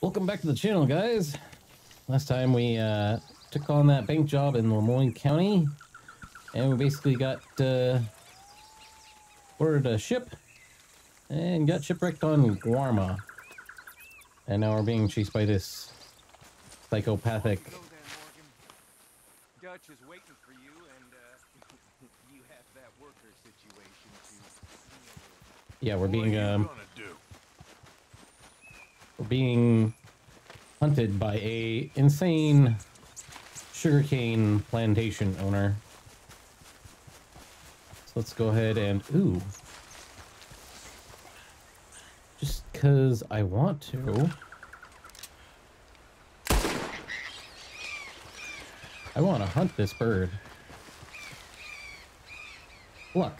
Welcome back to the channel, guys. Last time we uh, took on that bank job in Lemoyne County, and we basically got uh, ordered a ship and got shipwrecked on Guarma. And now we're being chased by this psychopathic. Hello there, Dutch is waiting for you, and uh, you have that worker situation to. Yeah, we're being um, gonna do? we're being hunted by a insane sugarcane plantation owner. So let's go ahead and ooh. Just cuz I want to. I want to hunt this bird. Look.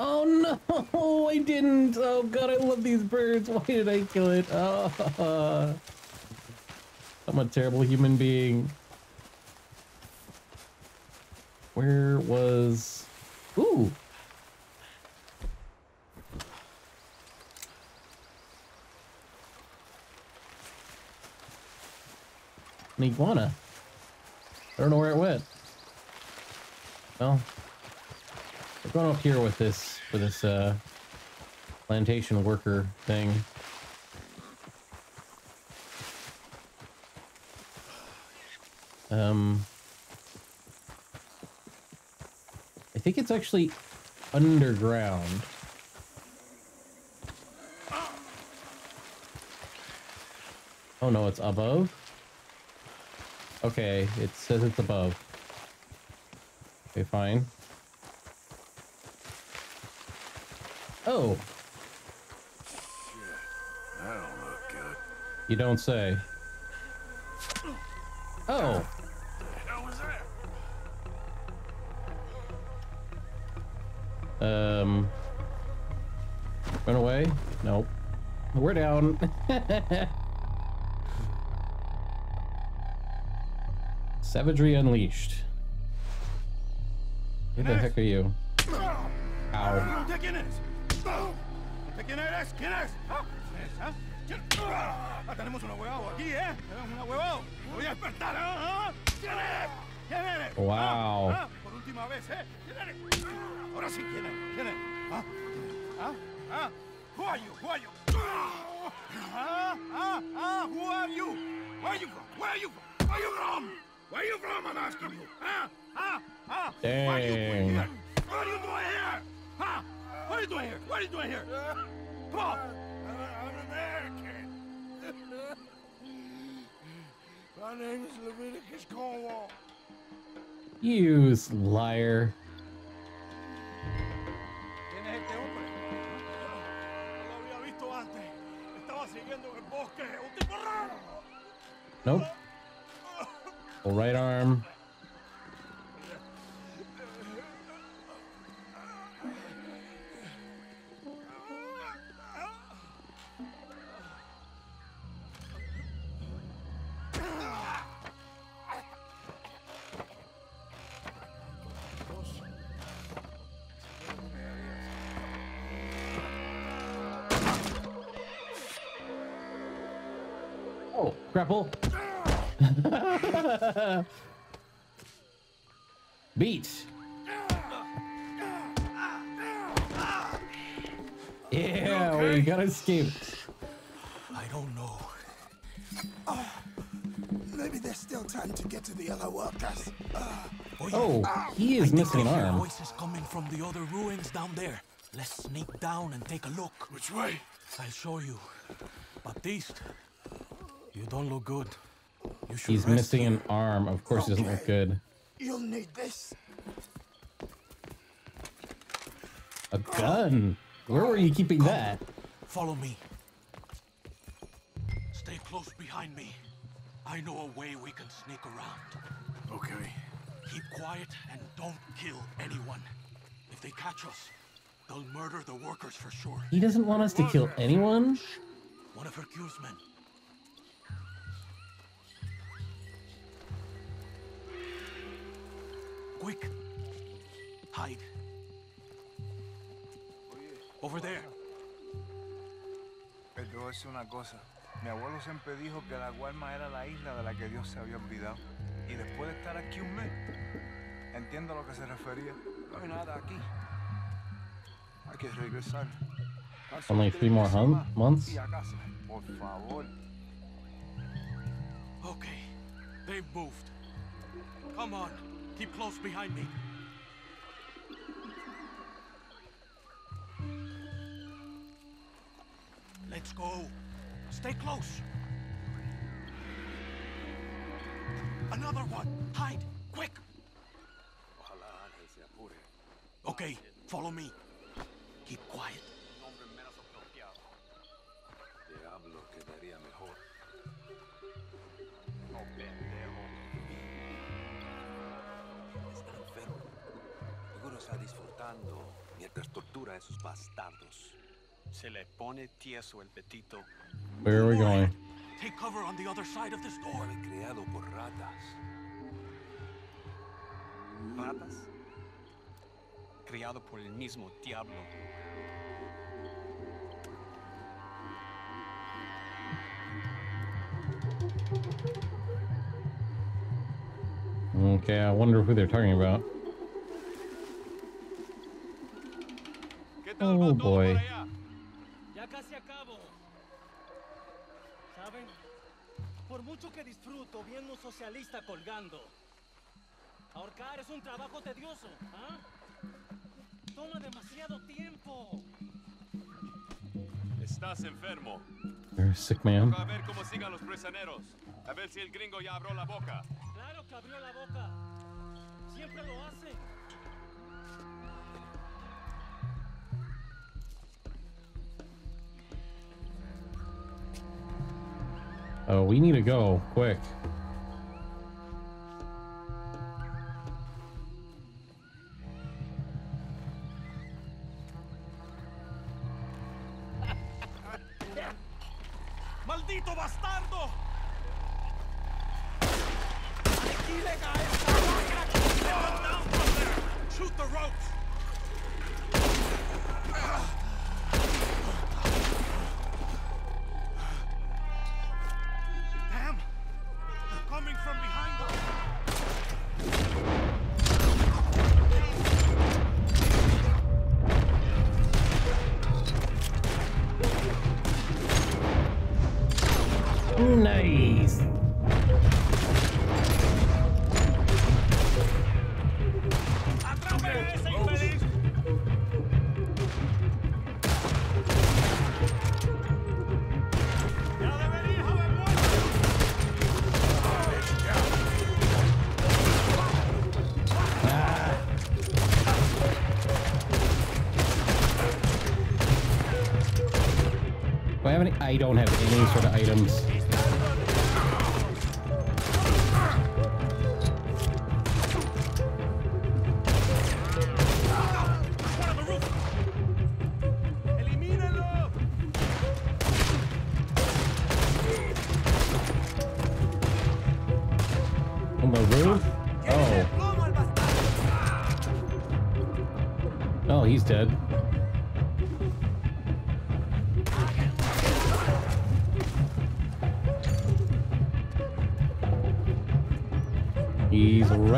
Oh no, I didn't. Oh god, I love these birds. Why did I kill it? Oh, I'm a terrible human being. Where was... Ooh. An iguana. I don't know where it went. Well, going up here with this with this uh plantation worker thing. Um I think it's actually underground. Oh no, it's above? Okay, it says it's above. Okay, fine. Oh, That don't look good. you don't say. Oh, Hell was that? um, run away? Nope. We're down. Savagery unleashed. Who the heck are you? Ow. ¿Usted quién quién eres? ¿Quién es? ¿Ah? ¿Es, ah? ¿Quién? Ah, tenemos un huevado aquí, ¿eh? Tenemos un huevado. Voy a despertar, ¿ah? ¿Ah? ¿Quién eres? ¿Quién eres? Wow. Ah, ah, Por última vez, ¿eh? ¿Quién eres? Ahora sí, ¿quién es? ¿Quién es? ¿Ah? ¿Ah? ¿Ah? Who are you? Who are you? Ah, ah, ah, who are you? Where are you from? Where are you from? Where are you from? Where are you from? I'm asking you. Ah, ah, ah. What are you doing Dang. here? What are you doing here? Huh? What are you doing here? What are you doing here? Come on. I'm American. My name is Leviticus Cornwall. You liar. Nope. este hombre? Grapple. Beat. Yeah, we gotta escape. I don't know. Ah, maybe there's still time to get to the other workers. Ah. Oh, he is missing an arm. Voices coming from the other ruins down there. Let's sneak down and take a look. Which way? I'll show you. Baptiste, you don't look good. You should He's rest missing here. an arm. Of course, he doesn't look good. You'll need this. A gun. Where were you keeping that? Follow me. Stay close behind me. I know a way we can sneak around. Okay. Keep quiet and don't kill anyone. If they catch us, they'll murder the workers for sure. He doesn't want us to kill anyone. One of her Hercule's men. Quick! Hide. Over there. a decir una cosa. Mi abuelo siempre dijo que la Guarma era la isla de la que Dios se había olvidado. Y después de estar aquí un mes, entiendo a lo que se refería. No hay nada aquí. Hay que regresar. Only three more más months? Por favor. Okay, they've moved. Come on, keep close behind me. Let's go. Stay close. Another one. Hide. Quick. Ojalá Ángel se apure. Okay, follow me. Está disfrutando mientras tortura a esos bastardos. Se le pone tieso el petito. Where are we going? Take cover on the other side of this door. Fue creado por ratas. ¿Ratas? Criado por el mismo diablo. Okay, I wonder who they're talking about. Oh boy. Ya casi acabo. ¿Saben? Por mucho que disfruto viendo un socialista colgando, ahorcar es un trabajo tedioso, ¿ah? Toma demasiado tiempo. Estás enfermo. You're a sick man. A ver cómo sigan los prisioneros. A ver si el gringo ya abrió la boca. Claro que abrió la boca. Siempre lo hace. Oh, we need to go quick. ¡Maldito bastardo! Shoot the ropes! I don't have any sort of items.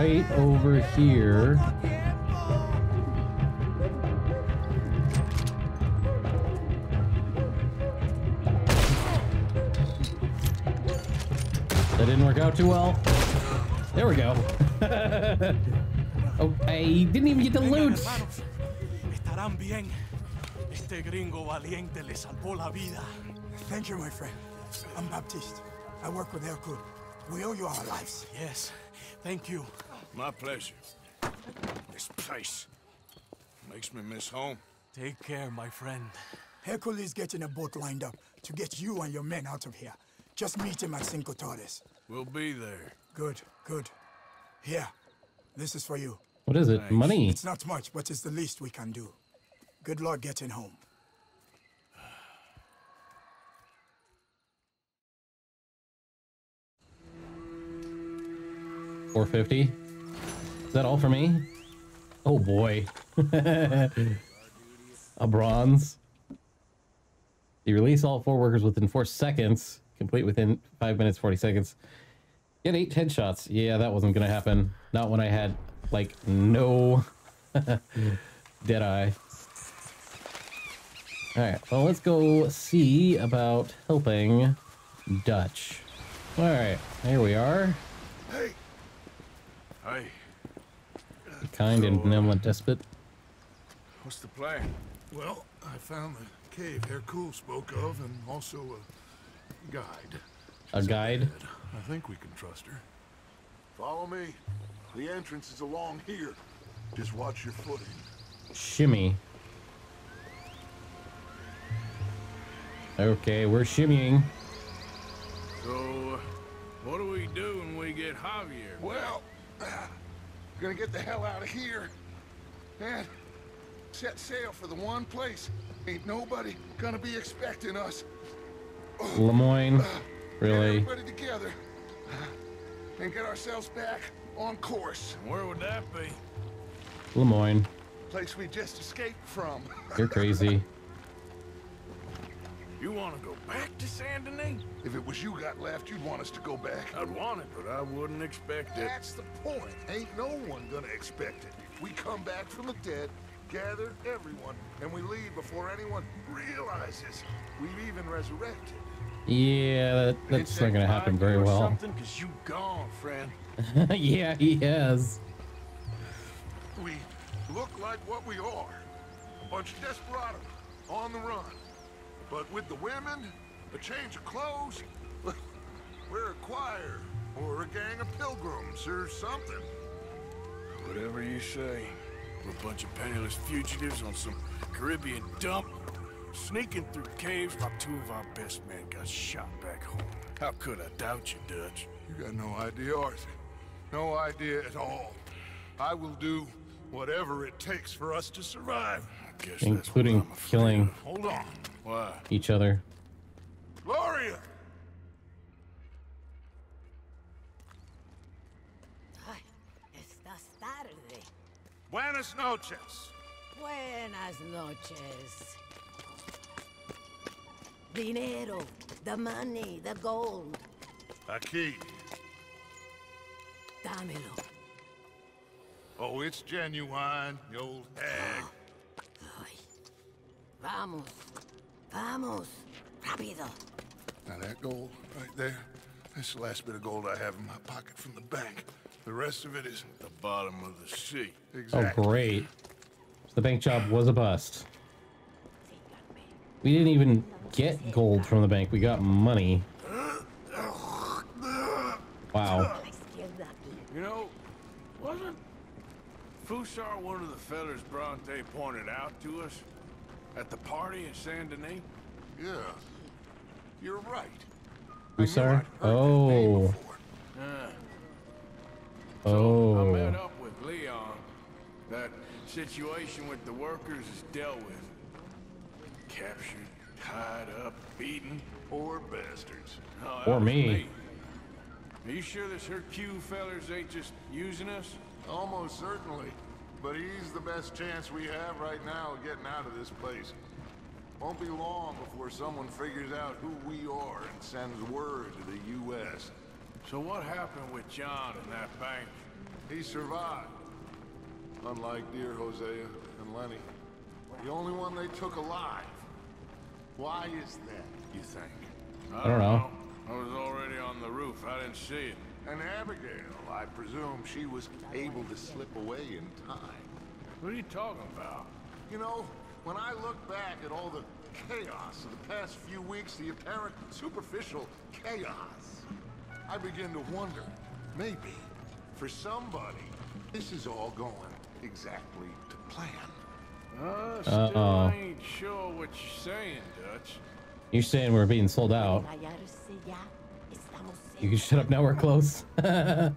Right over here. That didn't work out too well. There we go. oh, I didn't even get the loot. Estarán bien. Este gringo valiente le salvó la vida. Thank you, my friend. I'm Baptiste. I work with Hercule. We owe you our lives. Yes, thank you. My pleasure. This place makes me miss home. Take care, my friend. Hercule is getting a boat lined up to get you and your men out of here. Just meet him at Cinco Torres. We'll be there. Good, good. Here, this is for you. What is it? Money. It's not much, but it's the least we can do. Good luck getting home. Four fifty. Is that all for me? Oh boy. a bronze. You release all four workers within four seconds. Complete within five minutes, 40 seconds. Get eight headshots. Yeah, that wasn't going to happen. Not when I had, like, no dead eye. Alright, well, let's go see about helping Dutch. Alright, here we are. Hey, Hey, The kind and benevolent uh, despot. what's the plan? well, I found the cave Hercule spoke of and also a guide. A guide. I think we can trust her. Follow me. The entrance is along here. Just watch your footing. Shimmy. Okay, we're shimmying. So, uh, what do we do when we get Javier? Well, gonna get the hell out of here. And set sail for the one place. Ain't nobody gonna be expecting us. Oh, Lemoyne. Uh, get Really? everybody together. Uh, and get ourselves back on course. Where would that be? Lemoyne. Place we just escaped from. You're crazy. You want to go back to Saint Denis? If it was you got left, you'd want us to go back. I'd want it, but I wouldn't expect it. That's the point. Ain't no one gonna expect it. We come back from the dead, gather everyone, and we leave before anyone realizes we've even resurrected. Yeah, that, that's not gonna happen very well. Something, cause you gone, friend. yeah, he has. We look like what we are. A bunch of desperados on the run. But with the women, a change of clothes, we're a choir or a gang of pilgrims or something. Whatever you say. We're a bunch of penniless fugitives on some Caribbean dump, sneaking through caves while two of our best men got shot back home. How could I doubt you, Dutch? You got no idea, Arthur. No idea at all. I will do whatever it takes for us to survive. I guess Including that's what I'm afraid killing. Hold on. Each other. Gloria! Ay, estás tarde. Buenas noches. Buenas noches. Dinero, the money, the gold. Aquí. Dámelo. Oh, it's genuine, you old hag. Ah. Ay. Vamos. Vamos. Rápido. Now that gold right there, that's the last bit of gold I have in my pocket from the bank. The rest of it is at The bottom of the sea. Oh, exactly. Oh, great. So the bank job was a bust. We didn't even get gold from the bank. We got money. Wow. A la izquierda aquí. You know, wasn't Fussar one of the fellers Bronte pointed out to us at the party in Saint Denis? Yeah, you're right. Fussar? I heard that name Oh. before. Yeah. Oh. I met up with Leon. That situation with the workers is dealt with. Captured, tied up, beaten. Poor bastards. Oh, Or was me. Are you sure this Hercule fellers ain't just using us? Almost certainly. But he's the best chance we have right now of getting out of this place. Won't be long before someone figures out who we are and sends word to the U.S. So what happened with John in that bank? He survived. Unlike dear Hosea and Lenny. The only one they took alive. Why is that, you think? I, don't know. I was already on the roof. I didn't see it. And Abigail, I presume she was able to slip away in time. What are you talking about? You know, when I look back at all the chaos of the past few weeks, the apparent superficial chaos, I begin to wonder, maybe, for somebody, this is all going exactly to plan. I still Uh-oh. ain't sure what you're saying, Dutch. You're saying we're being sold out. Rayarse ya. Estamos You can shut up now, we're close.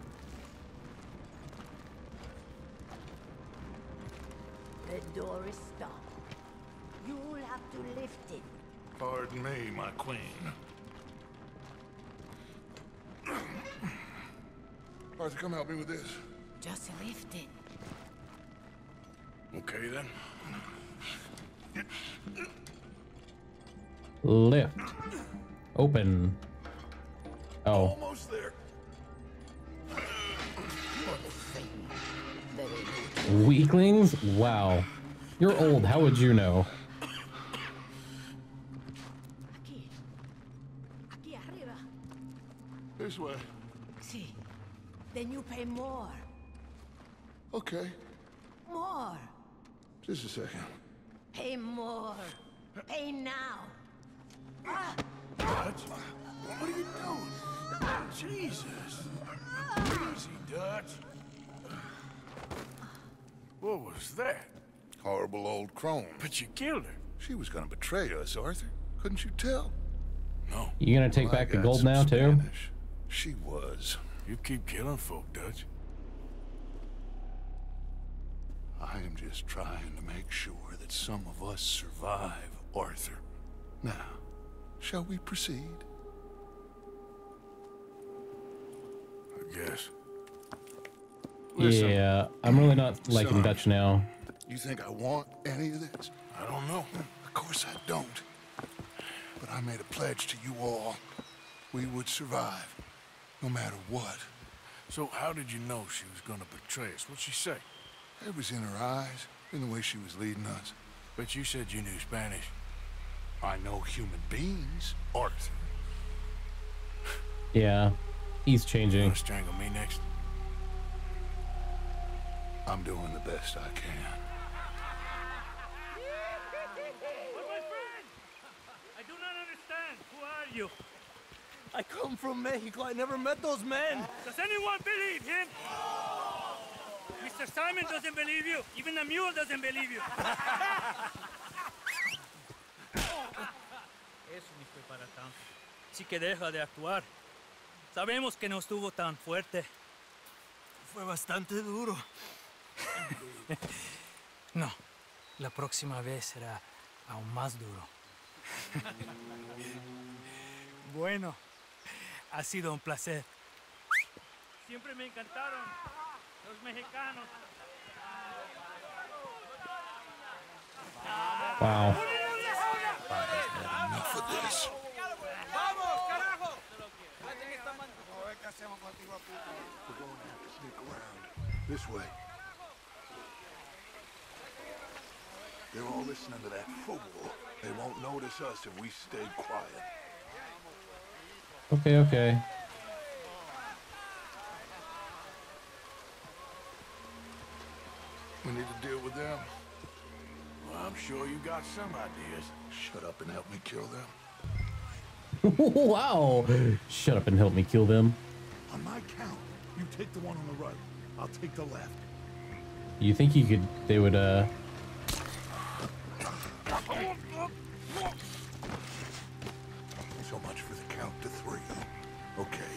The door is stuck. You'll have to lift it. Pardon me, my queen. Arthur, come help me with this. Just lift it. Okay then. Lift. Open. Oh, Almost there. weaklings? Wow. You're old. How would you know? Aquí. Aquí arriba. This way. See. Then you pay more. Okay. More. Just a second. Pay more. Pay now. Dutch? What are you doing? Jesus. Easy, Dutch. What was that? Horrible old crone. But you killed her. She was gonna betray us, Arthur. Couldn't you tell? No. You gonna take Well, back the gold some now too? She was. You keep killing folk, Dutch. I am just trying to make sure that some of us survive, Arthur. Now, shall we proceed? I guess. Listen, Yeah, I'm really not liking Son. Dutch now. You think I want any of this? I don't know. Of course I don't. But I made a pledge to you all. We would survive, no matter what. So how did you know she was gonna betray us? What'd she say? It was in her eyes, in the way she was leading us. But you said you knew Spanish. I know human beings, Arthur. Yeah, he's You changing. gonna strangle me next? I'm doing the best I can. But my friend, I do not understand. Who are you? I come from Mexico. I never met those men. Does anyone believe him? Mr. Simon doesn't believe you. Even the mule doesn't believe you. Eso ni fue para tanto. Sí que deja de actuar. Sabemos que no estuvo tan fuerte. Fue bastante duro. No, la próxima vez será aún más duro. bueno, ha sido un placer. Siempre me encantaron los mexicanos. Wow. We're going to have to sneak around. This way. They're all listening to that fool. They won't notice us if we stay quiet. Okay, okay. We need to deal with them. Well, I'm sure you got some ideas. Shut up and help me kill them. wow. Shut up and help me kill them. On my count, you take the one on the right. I'll take the left. You think you could? They would. uh... So much for the count to three. Okay,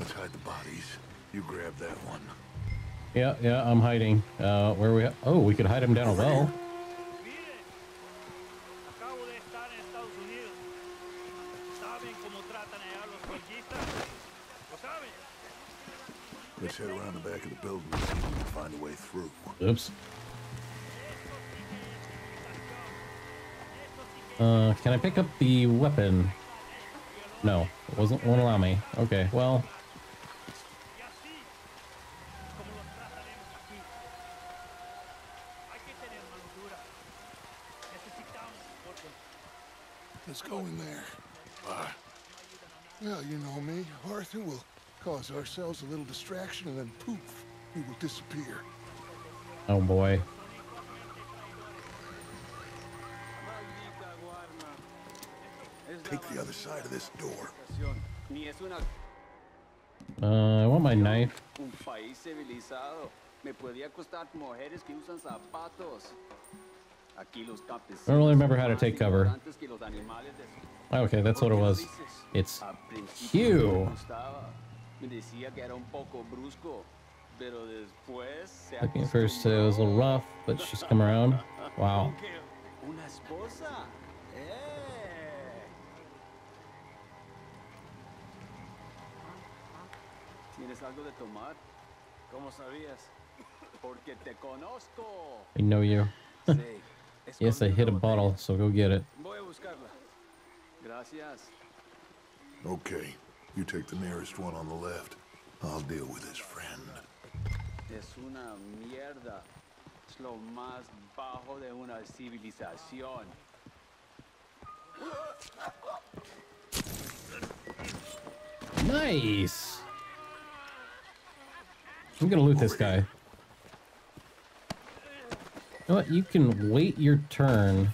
let's hide the bodies. You grab that one. Yeah, yeah. I'm hiding. Uh, where we? Oh, we could hide him down a well. Mire, acabo de estar en Estados Unidos. ¿Saben cómo tratan allá a los huelguistas? ¿Lo saben? Let's head around the back of the building and see if we can find a way through. Oops. Uh, can I pick up the weapon? No, it wasn't. Won't allow me. Okay, well. Let's go in there. Well, you know me. Arthur will cause ourselves a little distraction and then poof, we will disappear. Oh boy. Take the other side of this door. Ni es una, Uh, I want my knife. un país civilizado. Me podría costar mujeres que usan zapatos. Aquí los campesinos. I don't really remember how to take cover. ignorantes que los animales de- Okay, that's what it ¿Por qué lo was. It's Al principio no Hugh. me gustaba. Me decía que era un poco brusco, pero después se Looking at first, uh, it was a little rough, but she's come around. Wow. ¿Cómo que ¿Una esposa? ¡Eh! ¿Tienes algo de tomar? ¿Cómo sabías? Porque te conozco. I know you. Yes, I hit a bottle, so go get it. Voy a buscarla. Gracias. Okay, you take the nearest one on the left. I'll deal with this friend. Es una mierda. Es lo más bajo de una civilización. Nice. I'm gonna loot this guy. You know what? You can wait your turn.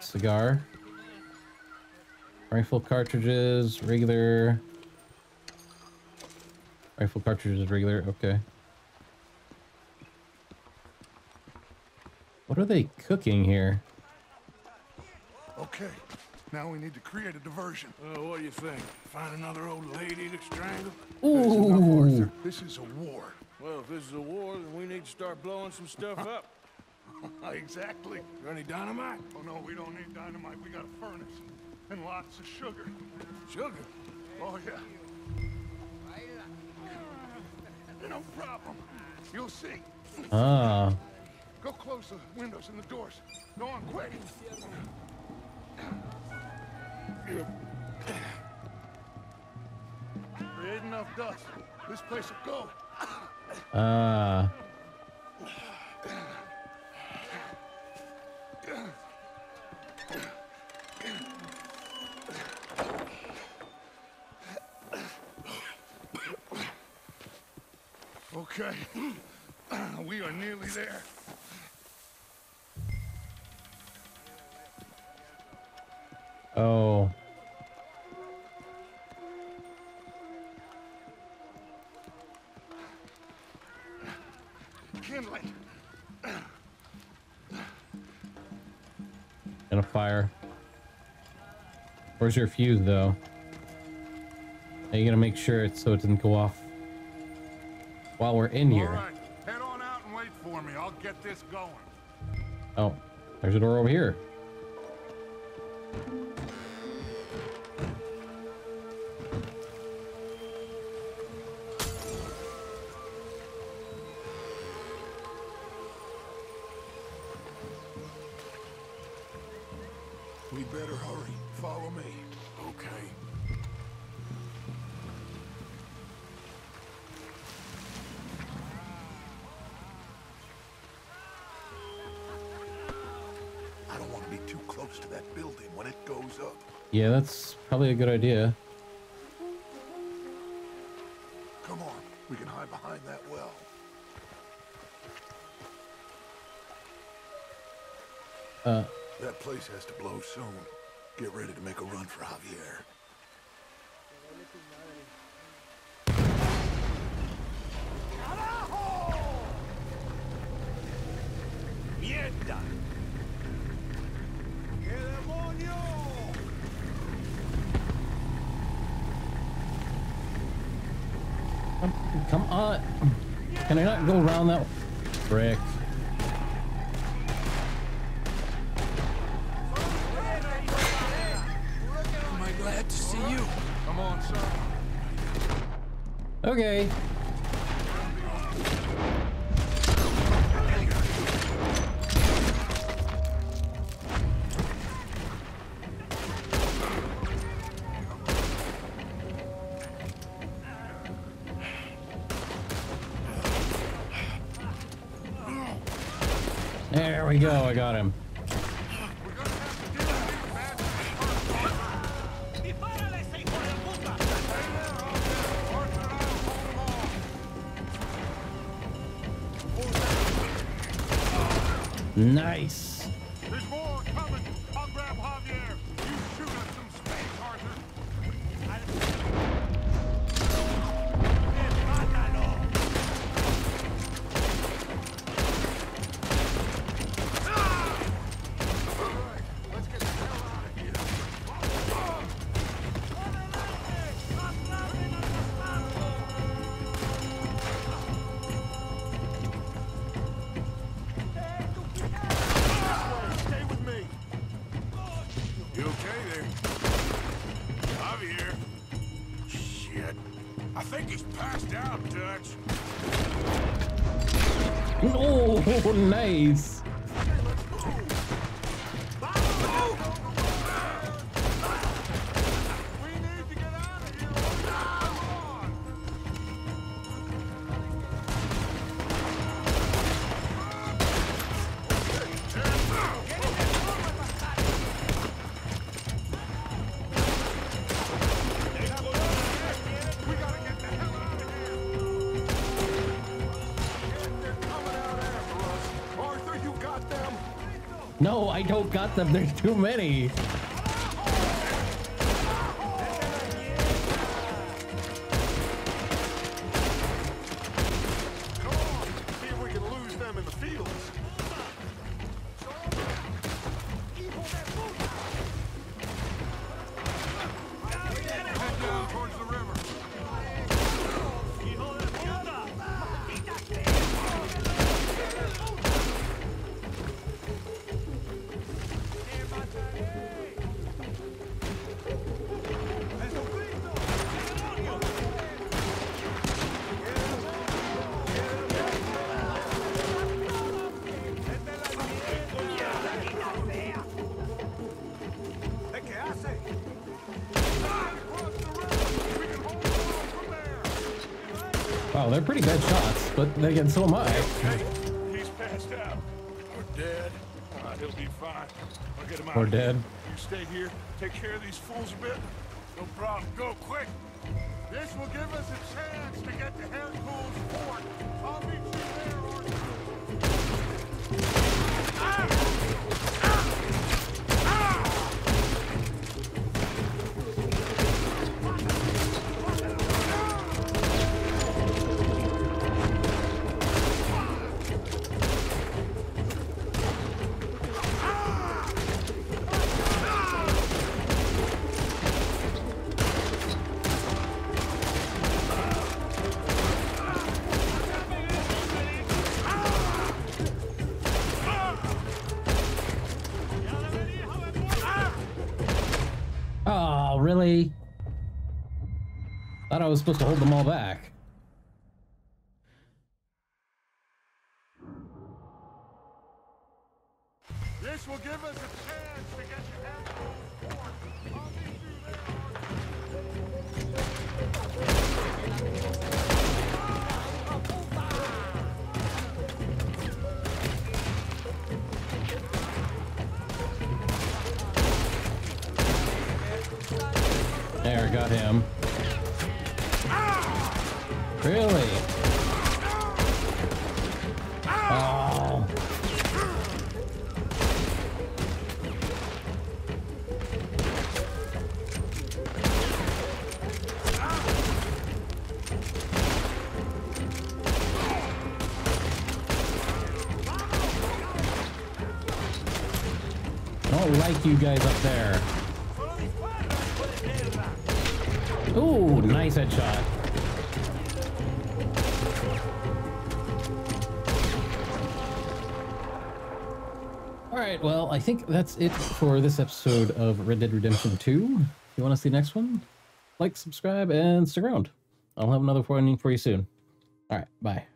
Cigar. Rifle cartridges, regular. Rifle cartridges, regular. Okay. What are they cooking here? Okay, now we need to create a diversion. Uh, what do you think? Find another old lady to strangle? Ooh. This is a war. Well, if this is a war, then we need to start blowing some stuff up. exactly. Got any dynamite? Oh no, we don't need dynamite. We got a furnace. And lots of sugar. Sugar? Oh yeah. No problem. You'll see. Ah. Go close the windows and the doors. Go on, quick. Create enough dust. This place will go. Ah. Okay. we are nearly there. Oh. Kindling. And a fire. Where's your fuse, though? Are you gonna make sure it's so it doesn't go off while we're in here? right. Head on out and wait for me. I'll get this going. Oh, there's a door over here. We better hurry. Follow me. Too close to that building when it goes up. Yeah, that's probably a good idea. Come on. We can hide behind that well. Uh, That place has to blow soon. Get ready to make a run for Javier. Come on. Can I not go around that? Brick. Am I glad to see you? Come on, sir. Okay. I got him. Nice. No, I don't got them. There's too many. They're pretty bad shots, but then again, so am I. Hey, he's passed out. Or dead. Uh, he'll be fine. I'll get him out. Or dead. You stay here, take care of these fools a bit. No problem. Go quick. This will give us a chance to get to Hercule's Fort. I'll meet you there, Arthur. Oh, Thought I was supposed to hold them all back. This will give us a chance to get to Hercule's Fort. You. There, got him. Really? Think that's it for this episode of Red Dead Redemption 2. If you want to see the next one, like, subscribe, and stick around. I'll have another one for you soon. All right, bye.